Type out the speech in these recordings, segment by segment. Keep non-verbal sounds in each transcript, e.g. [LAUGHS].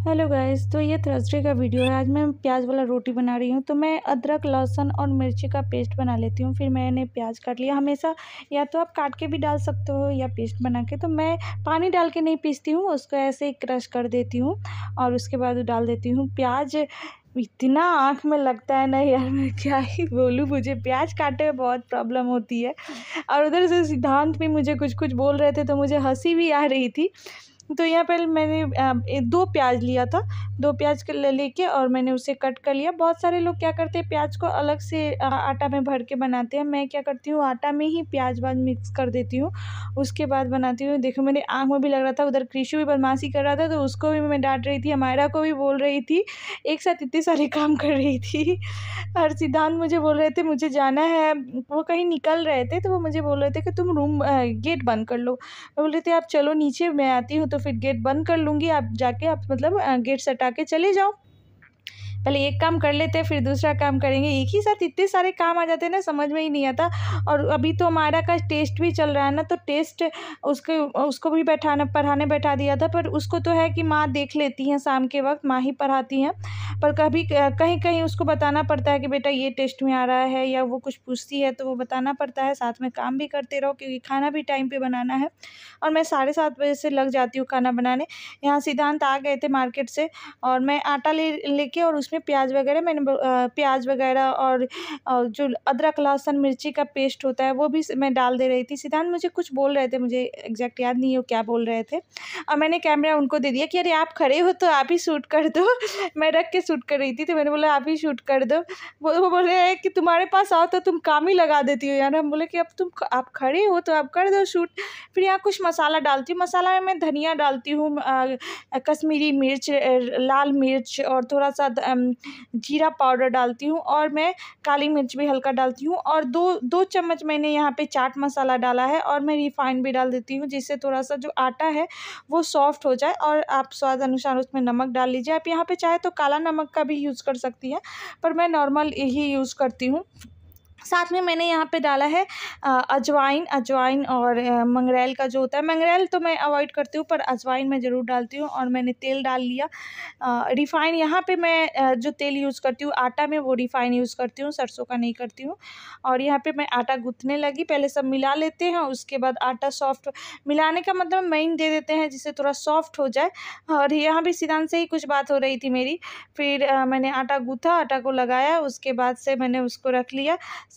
Hello guys तो ये Thursday का वीडियो है। आज मैं प्याज वाला रोटी बना रही हूँ। तो मैं अदरक, लहसुन और मिर्ची का पेस्ट बना लेती हूँ। फिर मैंने प्याज काट लिया। हमेशा या तो आप काट के भी डाल सकते हो या पेस्ट बना के। तो मैं पानी डाल के नहीं पीसती हूँ। उसको ऐसे ही क्रश कर देती हूँ और उसके बाद डाल देती हूँ प्याज। इतना आँख में लगता है ना यार, मैं क्या ही बोलूँ? मुझे प्याज काटने में बहुत प्रॉब्लम होती है। और उधर से सिद्धांत भी मुझे कुछ कुछ बोल रहे थे तो मुझे हँसी भी आ रही थी। तो यहाँ पर मैंने दो प्याज लिया था। दो प्याज के ले लेके और मैंने उसे कट कर लिया। बहुत सारे लोग क्या करते हैं, प्याज को अलग से आटा में भर के बनाते हैं। मैं क्या करती हूँ, आटा में ही प्याज वाज मिक्स कर देती हूँ। उसके बाद बनाती हूँ। देखो मेरे आँख में भी लग रहा था, उधर कृषि भी बदमाशी कर रहा था तो उसको भी मैं डांट रही थी हमारा को भी बोल रही थी। एक साथ इतने सारे काम कर रही थी। और सिद्धांत मुझे बोल रहे थे, मुझे जाना है। वो कहीं निकल रहे थे तो वो मुझे बोल रहे थे कि, तुम रूम गेट बंद कर लो। मैं बोल रही थी, आप चलो नीचे, मैं आती हूँ तो फिर गेट बंद कर लूँगी। आप जाके आप मतलब गेट सटा के चले जाओ। पहले एक काम कर लेते हैं, फिर दूसरा काम करेंगे। एक ही साथ इतने सारे काम आ जाते हैं ना, समझ में ही नहीं आता। और अभी तो हमारा का टेस्ट भी चल रहा है ना तो टेस्ट उसके, उसको भी बैठाना, पढ़ाने बैठा दिया था, पर उसको तो है कि माँ देख लेती हैं शाम के वक्त, माँ ही पढ़ाती हैं। पर कभी कहीं कहीं उसको बताना पड़ता है कि बेटा ये टेस्ट में आ रहा है, या वो कुछ पूछती है तो वो बताना पड़ता है। साथ में काम भी करते रहो, क्योंकि खाना भी टाइम पे बनाना है। और मैं साढ़े सात बजे से लग जाती हूँ खाना बनाने। यहाँ सिद्धांत आ गए थे मार्केट से, और मैं आटा ले, लेके और उसमें प्याज वगैरह, मैंने प्याज वगैरह और जो अदरक, लहसुन, मिर्ची का पेस्ट होता है, वो भी मैं डाल दे रही थी। सिद्धांत मुझे कुछ बोल रहे थे, मुझे एग्जैक्ट याद नहीं हो क्या बोल रहे थे। और मैंने कैमरा उनको दे दिया कि, अरे, आप खड़े हो तो आप ही शूट कर दो। [LAUGHS] मैं रख के शूट कर रही थी तो मैंने बोला, आप ही शूट कर दो। वो वो बोल कि तुम्हारे पास आओ तो तुम काम ही लगा देती हो यार। हम बोले कि, अब तुम आप खड़े हो तो आप कर दो शूट फिर यहाँ कुछ मसाला डालती हूँ। मसाला में मैं धनिया डालती हूँ कश्मीरी मिर्च लाल मिर्च और थोड़ा सा जीरा पाउडर डालती हूँ और मैं काली मिर्च भी हल्का डालती हूँ और दो दो चम्मच मैंने यहाँ पे चाट मसाला डाला है और मैं रिफाइंड भी डाल देती हूँ जिससे थोड़ा सा जो आटा है वो सॉफ्ट हो जाए और आप स्वाद अनुसार उसमें नमक डाल लीजिए। आप यहाँ पर चाहे तो काला नमक का भी यूज़ कर सकती हैं, पर मैं नॉर्मल यही यूज़ करती हूँ। साथ में मैंने यहाँ पे डाला है अजवाइन अजवाइन और मंगरेल का जो होता है, मंगरेल तो मैं अवॉइड करती हूँ, पर अजवाइन मैं ज़रूर डालती हूँ और मैंने तेल डाल लिया। रिफ़ाइन यहाँ पे मैं जो तेल यूज़ करती हूँ, आटा में वो रिफ़ाइन यूज़ करती हूँ, सरसों का नहीं करती हूँ। और यहाँ पे मैं आटा गूँथने लगी, पहले सब मिला लेते हैं, उसके बाद आटा सॉफ्ट, मिलाने का मतलब महीन दे देते हैं जिससे थोड़ा सॉफ्ट हो जाए। और यहाँ भी सिद्धांत से ही कुछ बात हो रही थी मेरी, फिर मैंने आटा गूँथा, आटा को लगाया, उसके बाद से मैंने उसको रख लिया।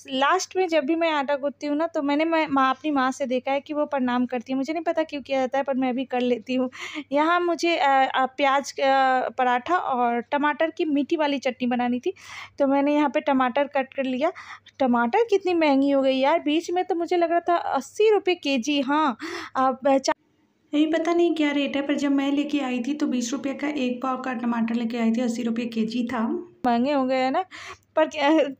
लास्ट में जब भी मैं आटा गूँथती हूँ ना तो मैंने मैं माँ अपनी माँ से देखा है कि वो प्रणाम करती है। मुझे नहीं पता क्यों किया जाता है पर मैं भी कर लेती हूँ। यहाँ मुझे प्याज पराठा और टमाटर की मीठी वाली चटनी बनानी थी तो मैंने यहाँ पर टमाटर कट कर लिया। टमाटर कितनी महँगी हो गई यार बीच में तो मुझे लग रहा था अस्सी रुपये के जी हाँ यही पता नहीं क्या रेट है पर जब मैं लेके आई थी तो बीस रुपये का एक पाव का टमाटर लेके आई थी अस्सी रुपये के जी था। महँगे हो गए हैं ना। पर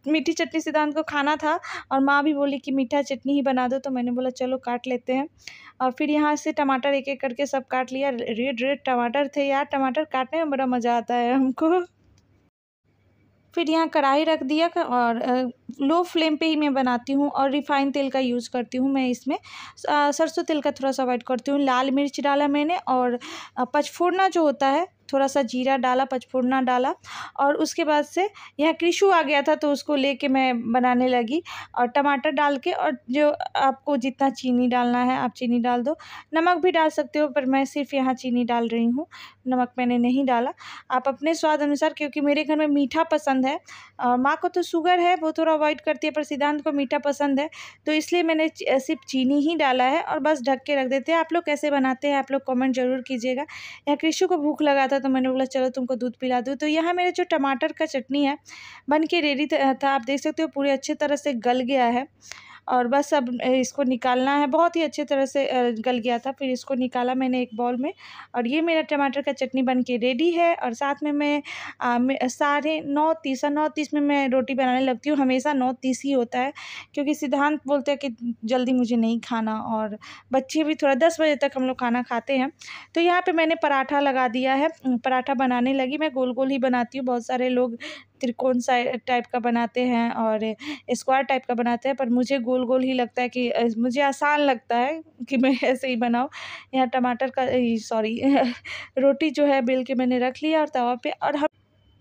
मीठी चटनी सिद्धांत को खाना था और माँ भी बोली कि मीठा चटनी ही बना दो तो मैंने बोला चलो काट लेते हैं। और फिर यहाँ से टमाटर एक एक करके सब काट लिया। रेड रेड टमाटर थे यार, टमाटर काटने में बड़ा मज़ा आता है हमको। फिर यहाँ कढ़ाई रख दिया और लो फ्लेम पे ही मैं बनाती हूँ और रिफ़ाइन तेल का यूज़ करती हूँ मैं इसमें। सरसों तेल का थोड़ा सा अवॉइड करती हूँ। लाल मिर्च डाला मैंने और पचफोड़ना जो होता है थोड़ा सा जीरा डाला पचफोड़ना डाला और उसके बाद से यहाँ कृषु आ गया था तो उसको लेके मैं बनाने लगी और टमाटर डाल के और जो आपको जितना चीनी डालना है, आप चीनी डाल दो। नमक भी डाल सकते हो पर मैं सिर्फ़ यहाँ चीनी डाल रही हूँ, नमक मैंने नहीं डाला। आप अपने स्वाद अनुसार क्योंकि मेरे घर में मीठा पसंद है और माँ को तो शुगर है, वो थोड़ा अवॉइड करती है पर सिद्धांत को मीठा पसंद है तो इसलिए मैंने सिर्फ़ चीनी ही डाला है और बस ढक के रख देते हैं। आप लोग कैसे बनाते हैं आप लोग कमेंट ज़रूर कीजिएगा। यहाँ कृषि को भूख लगा था तो मैंने बोला, चलो तुमको दूध पिला दूँ। तो यहाँ मेरे जो टमाटर का चटनी है, बन के रेडी था, आप देख सकते हो, पूरे अच्छे तरह से गल गया है। और बस अब इसको निकालना है। बहुत ही अच्छे तरह से गल गया था, फिर इसको निकाला मैंने एक बॉल में। और ये मेरा टमाटर का चटनी बन के रेडी है और साथ में मैं साढ़े नौ तीस नौ तीस में मैं रोटी बनाने लगती हूँ। हमेशा नौ तीस ही होता है, क्योंकि सिद्धांत बोलते हैं कि जल्दी मुझे नहीं खाना और बच्चे भी थोड़ा दस बजे तक हम लोग खाना खाते हैं। तो यहाँ पर मैंने पराठा लगा दिया है। पराठा बनाने लगी। मैं गोल गोल ही बनाती हूँ। बहुत सारे लोग त्रिकोण सा टाइप का बनाते हैं और स्क्वायर टाइप का बनाते हैं, पर मुझे गोल गोल ही लगता है कि मुझे आसान लगता है कि मैं [LAUGHS] ऐसे ही बनाऊँ। यहाँ टमाटर का सॉरी, [LAUGHS] रोटी जो है बेल के मैंने रख लिया और तवा पे और हम,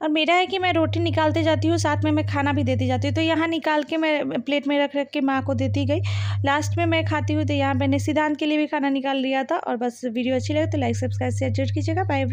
और मेरा है कि मैं रोटी निकालते जाती हूँ, साथ में मैं खाना भी देती जाती हूँ। तो यहाँ निकाल के मैं प्लेट में रख रख के माँ को देती गई। लास्ट में मैं खाती हूँ तो यहाँ मैंने सिद्धांत के लिए भी खाना निकाल लिया था और बस वीडियो अच्छी लगे तो लाइक, सब्सक्राइब, शेयर ज़रूर कीजिएगा। बाय।